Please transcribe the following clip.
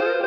you